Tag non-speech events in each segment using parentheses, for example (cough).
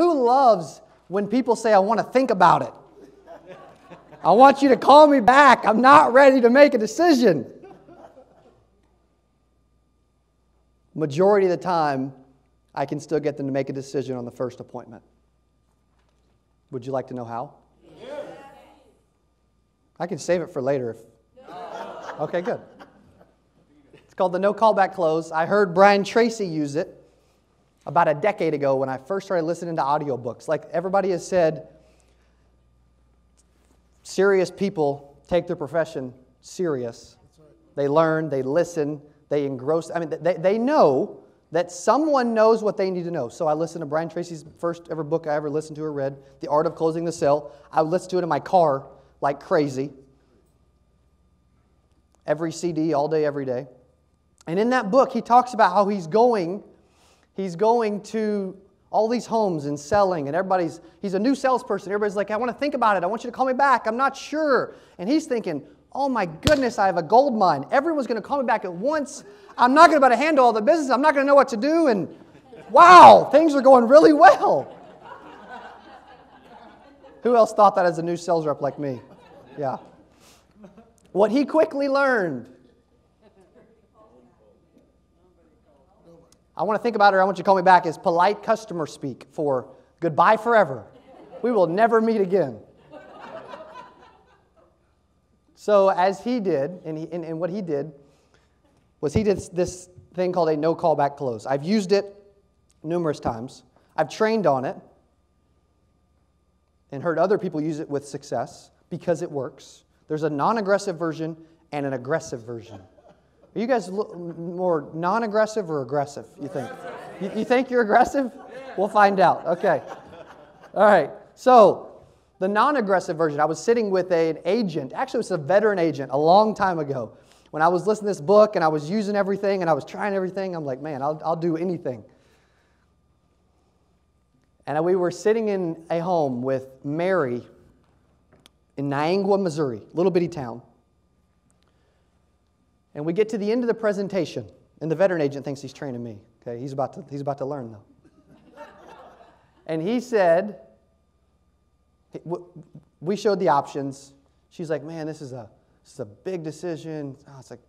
Who loves when people say, I want to think about it? I want you to call me back. I'm not ready to make a decision. Majority of the time, I can still get them to make a decision on the first appointment. Would you like to know how? I can save it for later. If... Okay, good. It's called the no callback close. I heard Brian Tracy use it about a decade ago when I first started listening to audiobooks. Like everybody has said, serious people take their profession serious. They learn, they listen, they engross. I mean, they, they know that someone knows what they need to know. So I listened to Brian Tracy's first ever book I ever listened to or read, The Art of Closing the Sale. I would listen to it in my car like crazy. Every CD, all day, every day. And in that book, he talks about how he's going, he's going to all these homes and selling, and everybody's, he's a new salesperson. Everybody's like, I want to think about it. I want you to call me back. I'm not sure. And he's thinking, oh my goodness, I have a gold mine. Everyone's going to call me back at once. I'm not going to be able to handle all the business. I'm not going to know what to do. And wow, things are going really well. (laughs) Who else thought that as a new sales rep like me? Yeah. What he quickly learned. I want to think about it, I want you to call me back, is polite customer speak for goodbye forever. We will never meet again. So, as he did, and, he, and, and what he did was he did this thing called a no callback close. I've used it numerous times, I've trained on it, and heard other people use it with success because it works. There's a non aggressive version and an aggressive version. Are you guys more non aggressive or aggressive, you think? You, you think you're aggressive? We'll find out. Okay. All right. So, the non aggressive version, I was sitting with a, an agent, actually, it was a veteran agent a long time ago. When I was listening to this book and I was using everything and I was trying everything, I'm like, man, I'll, I'll do anything. And we were sitting in a home with Mary in Niangua, Missouri, little bitty town. And we get to the end of the presentation, and the veteran agent thinks he's training me. Okay, he's about to, he's about to learn though. and he said, we showed the options. She's like, man, this is a, this is a big decision. Oh, it's like,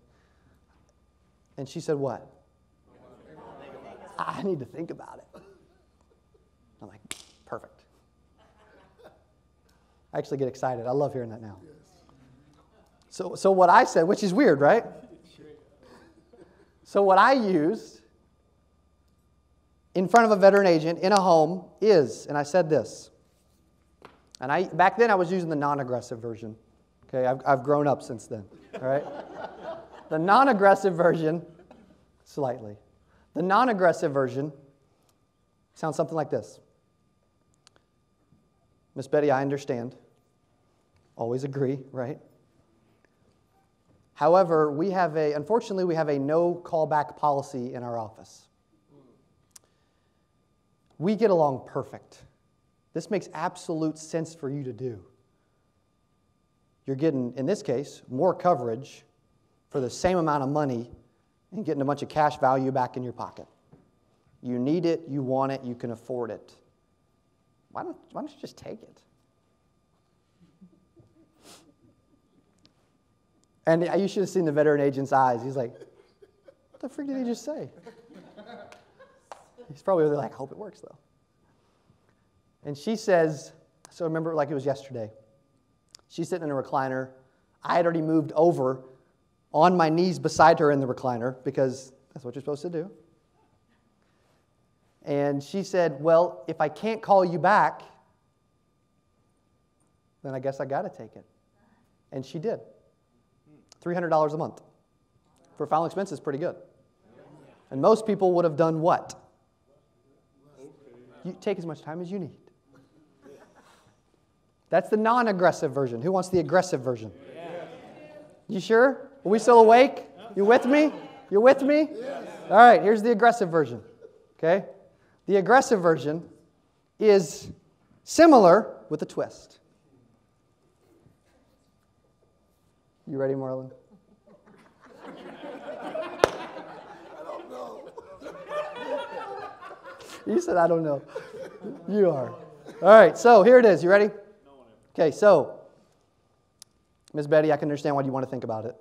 and she said, what? I need to think about it. I'm like, perfect. I actually get excited. I love hearing that now. So, so what I said, which is weird, right? So what I used in front of a veteran agent in a home is, and I said this, and I, back then I was using the non aggressive version. Okay, I've, I've grown up since then. All right? (laughs) the non aggressive version, slightly. The non aggressive version sounds something like this Miss Betty, I understand. Always agree, right? However, we have a, unfortunately, we have a no callback policy in our office. We get along perfect. This makes absolute sense for you to do. You're getting, in this case, more coverage for the same amount of money and getting a bunch of cash value back in your pocket. You need it, you want it, you can afford it. Why don't, why don't you just take it? And you should have seen the veteran agent's eyes. He's like, what the freak did he just say? He's probably like, I hope it works though. And she says, so remember like it was yesterday. She's sitting in a recliner. I had already moved over on my knees beside her in the recliner because that's what you're supposed to do. And she said, Well, if I can't call you back, then I guess I got to take it. And she did. $300 a month. For final expenses, pretty good. And most people would have done what? You take as much time as you need. That's the non aggressive version. Who wants the aggressive version? You sure? Are we still awake? You with me? You with me? All right, here's the aggressive version. Okay? The aggressive version is similar with a twist. You ready, Marlon? You said, I don't know. you are. All right, so here it is. You ready? Okay, so, Ms. Betty, I can understand why you want to think about it.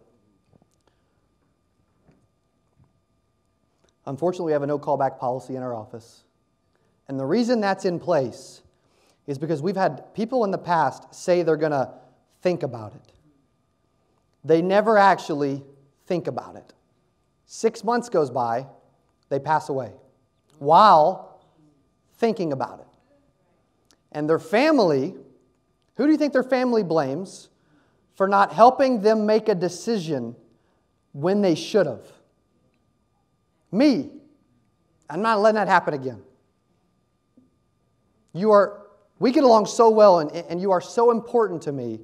Unfortunately, we have a no callback policy in our office. And the reason that's in place is because we've had people in the past say they're going to think about it. They never actually think about it. Six months goes by, they pass away while thinking about it. And their family, who do you think their family blames for not helping them make a decision when they should have? Me. I'm not letting that happen again. You are, we get along so well, and, and you are so important to me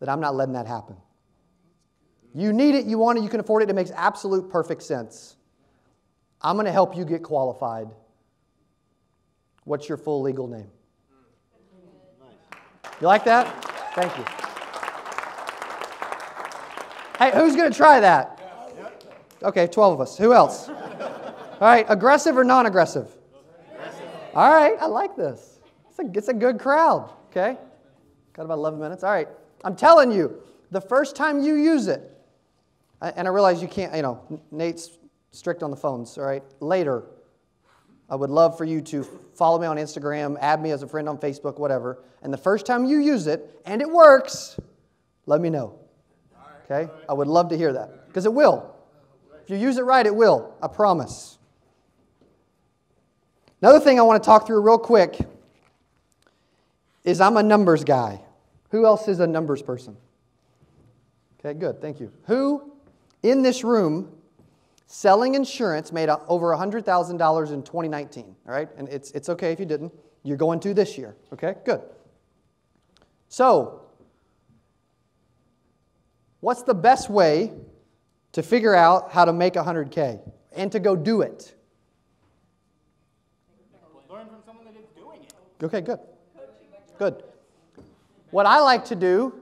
that I'm not letting that happen. You need it, you want it, you can afford it, it makes absolute perfect sense. I'm going to help you get qualified. What's your full legal name? You like that? Thank you. Hey, who's going to try that? Okay, 12 of us. Who else? All right, aggressive or non aggressive? All right, I like this. It's a, it's a good crowd, okay? Got about 11 minutes. All right, I'm telling you, the first time you use it, and I realize you can't, you know, Nate's strict on the phones, all right? Later, I would love for you to follow me on Instagram, add me as a friend on Facebook, whatever. And the first time you use it and it works, let me know. Okay? I would love to hear that because it will. If you use it right, it will. I promise. Another thing I want to talk through real quick is I'm a numbers guy. Who else is a numbers person? Okay, good. Thank you. Who in this room selling insurance made over $100,000 in 2019, all right? And it's, it's okay if you didn't. You're going to this year, okay? Good. So, what's the best way to figure out how to make 100K and to go do it? Learn from someone that is doing it. Okay, good. Good. What I like to do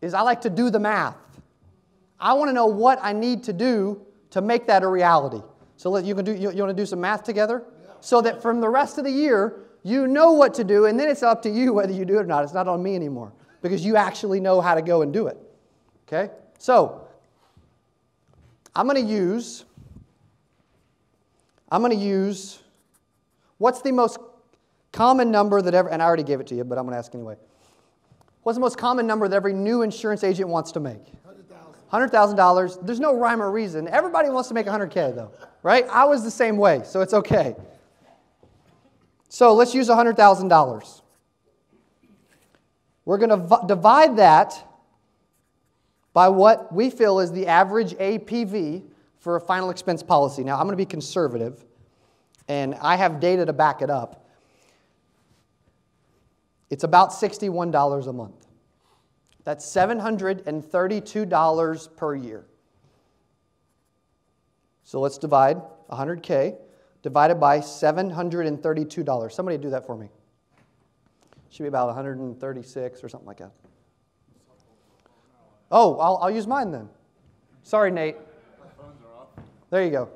is I like to do the math. I want to know what I need to do to make that a reality. So let, you can do you, you want to do some math together? So that from the rest of the year, you know what to do, and then it's up to you whether you do it or not. It's not on me anymore because you actually know how to go and do it. Okay? So I'm going to use I'm going to use what's the most common number that ever and I already gave it to you, but I'm going to ask anyway. What's the most common number that every new insurance agent wants to make? $100,000. There's no rhyme or reason. Everybody wants to make 100K though, right? I was the same way, so it's okay. So let's use $100,000. We're going to v- divide that by what we feel is the average APV for a final expense policy. Now, I'm going to be conservative, and I have data to back it up. It's about $61 a month. That's $732 per year. So let's divide 100K divided by $732. Somebody do that for me. Should be about 136 or something like that. Oh, I'll, I'll use mine then. Sorry, Nate. Phones are off. There you go.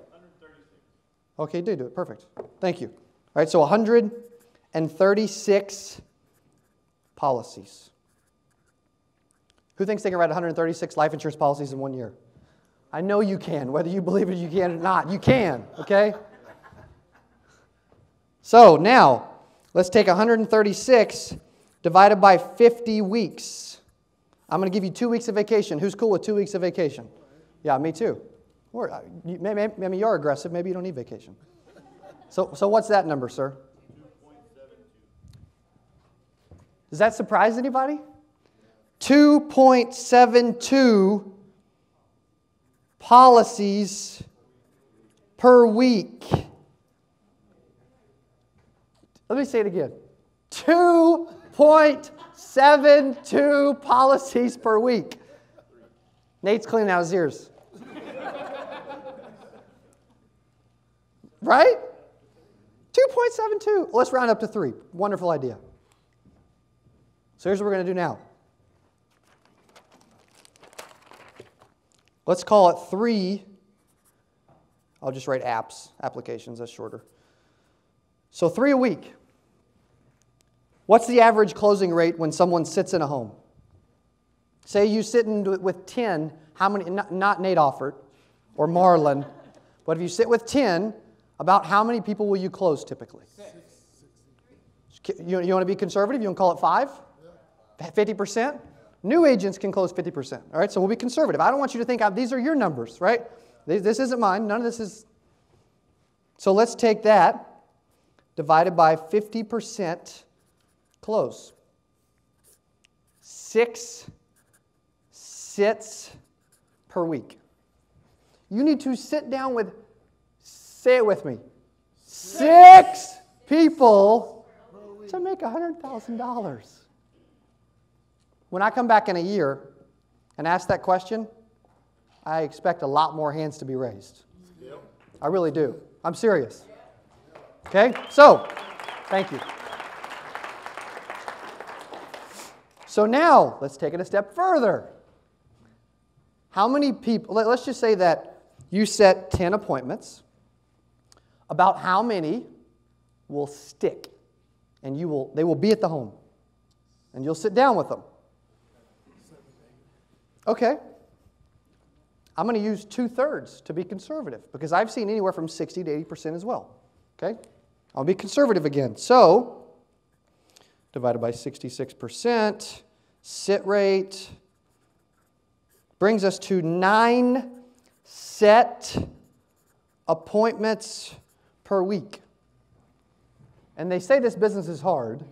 Okay, do do it. Perfect. Thank you. All right, so 136 policies. Who thinks they can write 136 life insurance policies in one year? I know you can, whether you believe it you can or not. You can, okay? So now, let's take 136 divided by 50 weeks. I'm going to give you two weeks of vacation. Who's cool with two weeks of vacation? Yeah, me too. Or uh, maybe, maybe you're aggressive. Maybe you don't need vacation. So, so what's that number, sir? Does that surprise anybody? 2.72 policies per week. Let me say it again 2.72 policies per week. Nate's cleaning out his ears. right? 2.72. Let's round up to three. Wonderful idea. So here's what we're going to do now. Let's call it three. I'll just write apps, applications, that's shorter. So, three a week. What's the average closing rate when someone sits in a home? Say you sit in with 10, how many, not, not Nate Offert or Marlon, but if you sit with 10, about how many people will you close typically? You, you want to be conservative? You want to call it five? 50%? New agents can close 50%. All right, so we'll be conservative. I don't want you to think uh, these are your numbers, right? This, this isn't mine. None of this is. So let's take that divided by 50% close. Six sits per week. You need to sit down with, say it with me, six people to make $100,000. When I come back in a year and ask that question, I expect a lot more hands to be raised. I really do. I'm serious. Okay? So, thank you. So now, let's take it a step further. How many people, let's just say that you set 10 appointments, about how many will stick and you will, they will be at the home and you'll sit down with them. Okay. I'm going to use two thirds to be conservative because I've seen anywhere from 60 to 80% as well. Okay? I'll be conservative again. So, divided by 66%, sit rate brings us to nine set appointments per week. And they say this business is hard.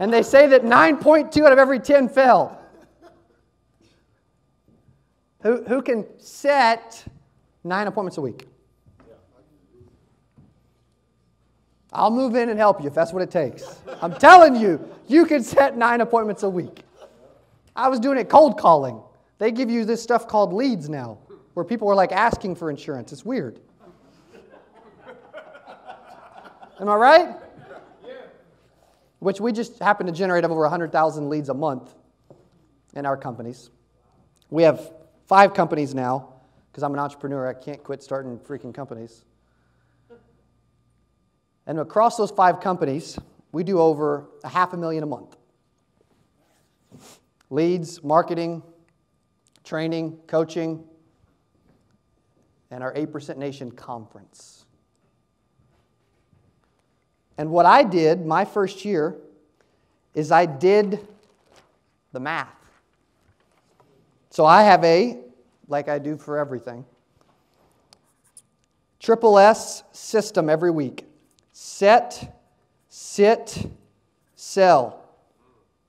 and they say that 9.2 out of every 10 fail. Who, who can set nine appointments a week? I'll move in and help you if that's what it takes. I'm telling you, you can set nine appointments a week. I was doing it cold calling. They give you this stuff called leads now, where people are like asking for insurance. It's weird. Am I right? Yeah. Which we just happen to generate over 100,000 leads a month in our companies. We have five companies now because I'm an entrepreneur. I can't quit starting freaking companies. And across those five companies, we do over a half a million a month. Leads, marketing, training, coaching, and our 8% Nation conference. And what I did my first year is I did the math. So I have a, like I do for everything, triple S system every week set, sit, sell.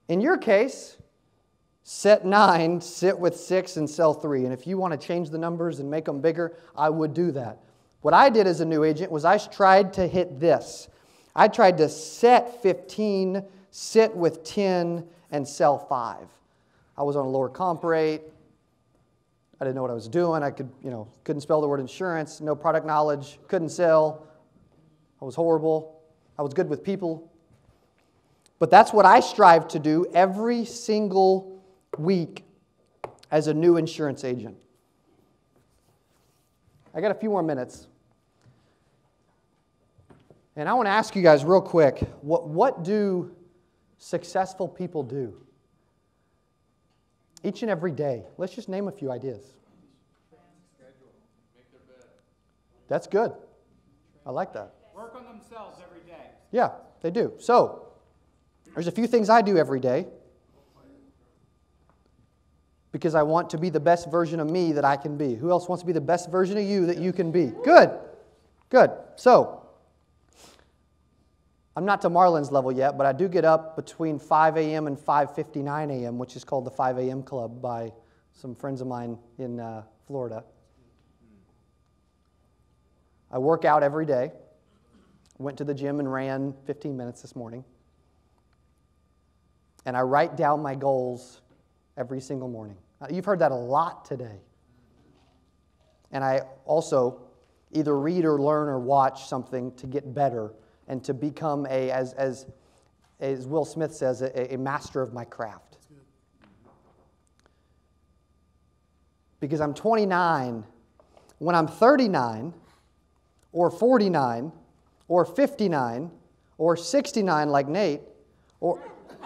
In your case, set nine, sit with six, and sell three. And if you want to change the numbers and make them bigger, I would do that. What I did as a new agent was I tried to hit this. I tried to set 15, sit with 10, and sell five. I was on a lower comp rate. I didn't know what I was doing. I could, you know, couldn't spell the word insurance, no product knowledge, couldn't sell. I was horrible. I was good with people. But that's what I strive to do every single week as a new insurance agent. I got a few more minutes. And I want to ask you guys real quick what, what do successful people do? Each and every day. Let's just name a few ideas. That's good. I like that. Work on themselves every day. Yeah, they do. So, there's a few things I do every day because I want to be the best version of me that I can be. Who else wants to be the best version of you that you can be? Good. Good. So, I'm not to Marlon's level yet, but I do get up between 5 a.m. and 5:59 a.m., which is called the 5 a.m. Club by some friends of mine in uh, Florida. I work out every day. Went to the gym and ran 15 minutes this morning. And I write down my goals every single morning. You've heard that a lot today. And I also either read or learn or watch something to get better and to become a, as, as, as Will Smith says, a, a master of my craft. Because I'm 29. When I'm 39 or 49, or 59 or 69 like Nate or (laughs)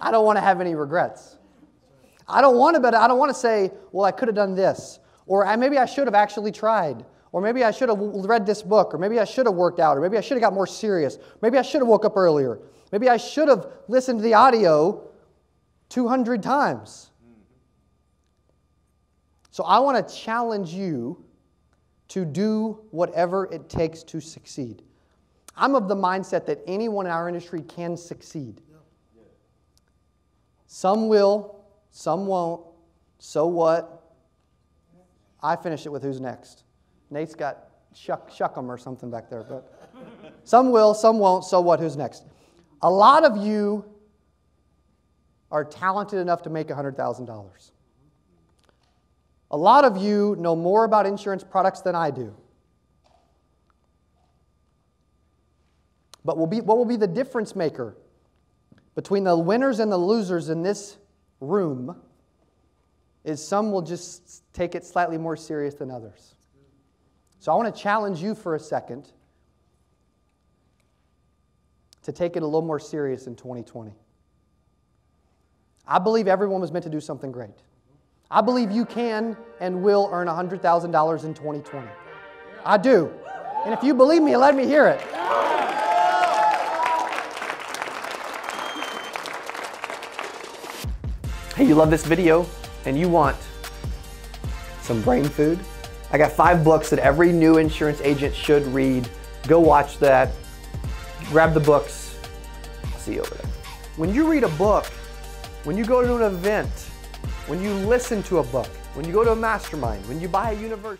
I don't want to have any regrets. I don't want to but I don't want to say, well I could have done this or I, maybe I should have actually tried or maybe I should have read this book or maybe I should have worked out or maybe I should have got more serious. Maybe I should have woke up earlier. Maybe I should have listened to the audio 200 times. So I want to challenge you to do whatever it takes to succeed. I'm of the mindset that anyone in our industry can succeed. Some will, some won't. So what? I finish it with who's next. Nate's got shuck, shuck or something back there, but some will, some won't. So what? Who's next? A lot of you are talented enough to make $100,000. A lot of you know more about insurance products than I do. But will be, what will be the difference maker between the winners and the losers in this room is some will just take it slightly more serious than others. So I want to challenge you for a second to take it a little more serious in 2020. I believe everyone was meant to do something great. I believe you can and will earn $100,000 in 2020. I do. And if you believe me, let me hear it. Hey, you love this video and you want some brain food? I got five books that every new insurance agent should read. Go watch that. Grab the books. I'll see you over there. When you read a book, when you go to an event, when you listen to a book, when you go to a mastermind, when you buy a university,